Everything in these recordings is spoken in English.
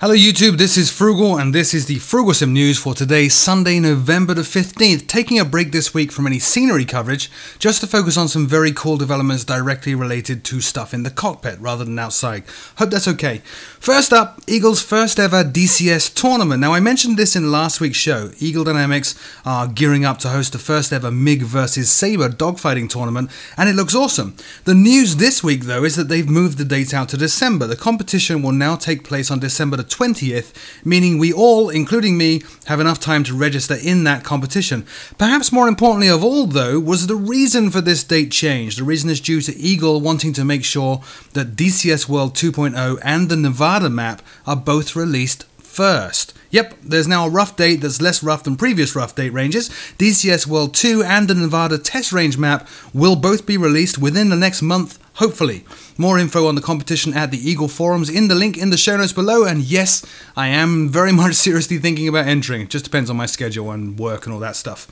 Hello YouTube, this is Froogle and this is the Froogle Sim news for today, Sunday, November the 15th, taking a break this week from any scenery coverage just to focus on some very cool developments directly related to stuff in the cockpit rather than outside. Hope that's okay. First up, Eagle's first ever DCS tournament. Now I mentioned this in last week's show. Eagle Dynamics are gearing up to host the first ever MiG versus Sabre dogfighting tournament and it looks awesome. The news this week though is that they've moved the date out to December. The competition will now take place on December the 20th, meaning we all, including me, have enough time to register in that competition. Perhaps more importantly of all, though, was the reason for this date change. The reason is due to Eagle wanting to make sure that DCS World 2.0 and the Nevada map are both released first. Yep, there's now a rough date that's less rough than previous rough date ranges. DCS World 2 and the Nevada test range map will both be released within the next month, hopefully. More info on the competition at the Eagle forums in the link in the show notes below. And yes, I am very much seriously thinking about entering. It just depends on my schedule and work and all that stuff.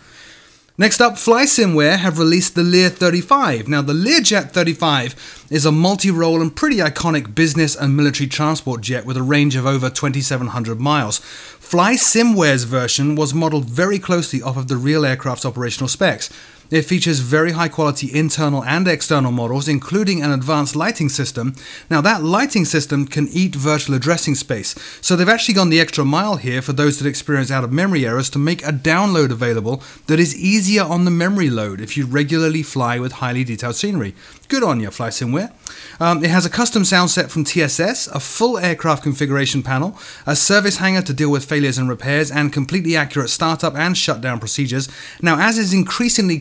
Next up, FlySimWare have released the Lear 35. Now, the Learjet 35 is a multi-role and pretty iconic business and military transport jet with a range of over 2,700 miles. FlySimWare's version was modeled very closely off of the real aircraft's operational specs. It features very high quality internal and external models, including an advanced lighting system. Now, that lighting system can eat virtual addressing space, so they've actually gone the extra mile here for those that experience out of memory errors to make a download available that is easier on the memory load if you regularly fly with highly detailed scenery. Good on you, FlySimWare. Um, it has a custom sound set from TSS, a full aircraft configuration panel, a service hangar to deal with failures and repairs, and completely accurate startup and shutdown procedures. Now, as is increasingly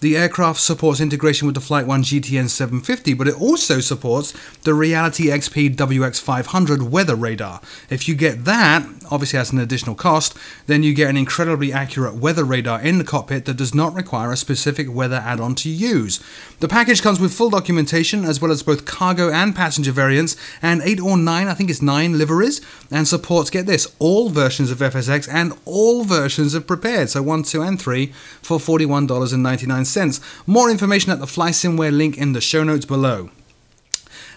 the aircraft supports integration with the Flight 1 GTN 750, but it also supports the Reality XP WX500 weather radar. If you get that, obviously as an additional cost, then you get an incredibly accurate weather radar in the cockpit that does not require a specific weather add-on to use. The package comes with full documentation as well as both cargo and passenger variants and 8 or 9, I think it's 9 liveries and supports, get this, all versions of FSX and all versions of Prepar3D, so 1, 2 and 3 for $41.99. More information at the FlySimWare link in the show notes below.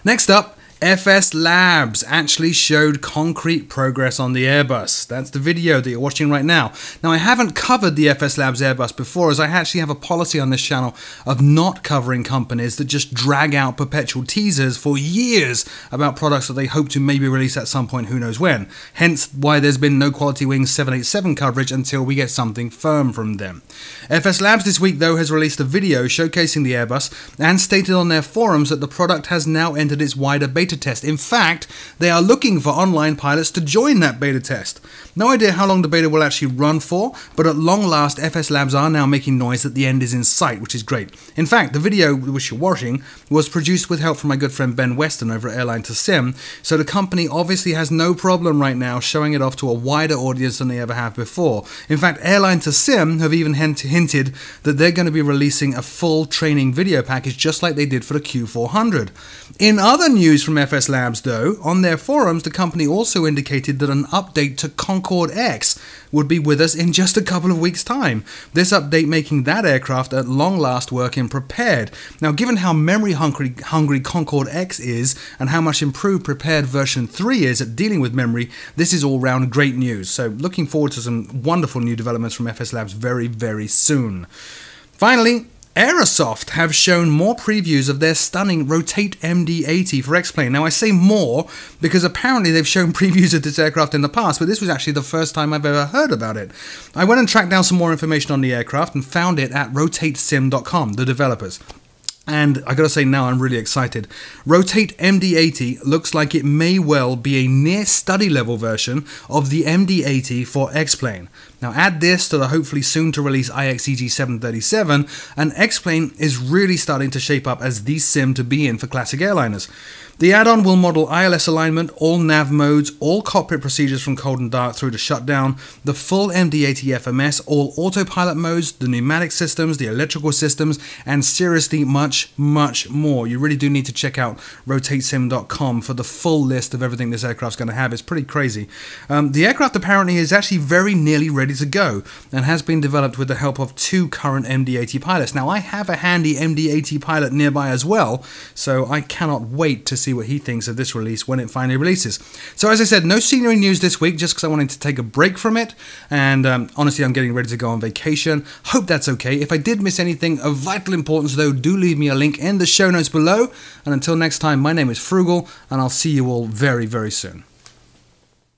Next up, FS Labs actually showed concrete progress on the Airbus. That's the video that you're watching right now. Now, I haven't covered the FS Labs Airbus before, as I actually have a policy on this channel of not covering companies that just drag out perpetual teasers for years about products that they hope to maybe release at some point, who knows when. Hence, why there's been no Quality Wings 787 coverage until we get something firm from them. FS Labs this week, though, has released a video showcasing the Airbus and stated on their forums that the product has now entered its wider beta beta test. In fact, they are looking for online pilots to join that beta test. No idea how long the beta will actually run for, but at long last, FS Labs are now making noise that the end is in sight, which is great. In fact, the video which you're watching was produced with help from my good friend Ben Weston over at Airline2Sim, so the company obviously has no problem right now showing it off to a wider audience than they ever have before. In fact, Airline2Sim have even hint hinted that they're going to be releasing a full training video package just like they did for the Q400. In other news from FS Labs, though, on their forums, the company also indicated that an update to Concorde X would be with us in just a couple of weeks' time. This update making that aircraft at long last work in Prepar3D. Now, given how memory hungry, hungry X is and how much improved Prepar3D version 3 is at dealing with memory, this is all round great news. So, looking forward to some wonderful new developments from FS Labs very, very soon. Finally, Aerosoft have shown more previews of their stunning Rotate MD-80 for X-Plane. Now I say more because apparently they've shown previews of this aircraft in the past, but this was actually the first time I've ever heard about it. I went and tracked down some more information on the aircraft and found it at rotatesim.com, the developers. And I gotta say now I'm really excited. Rotate MD80 looks like it may well be a near study level version of the MD80 for X-Plane. Now add this to the hopefully soon to release IXEG 737 and X-Plane is really starting to shape up as the sim to be in for classic airliners. The add-on will model ILS alignment, all nav modes, all cockpit procedures from cold and dark through to shutdown, the full MD80 FMS, all autopilot modes, the pneumatic systems, the electrical systems, and seriously much, much, much more. You really do need to check out rotatesim.com for the full list of everything this aircraft's going to have. It's pretty crazy. Um, the aircraft apparently is actually very nearly ready to go and has been developed with the help of two current MD-80 pilots. Now, I have a handy MD-80 pilot nearby as well, so I cannot wait to see what he thinks of this release when it finally releases. So as I said, no scenery news this week, just because I wanted to take a break from it, and um, honestly, I'm getting ready to go on vacation. Hope that's okay. If I did miss anything of vital importance, though, do leave me me a link in the show notes below. And until next time, my name is Froogle, and I'll see you all very, very soon.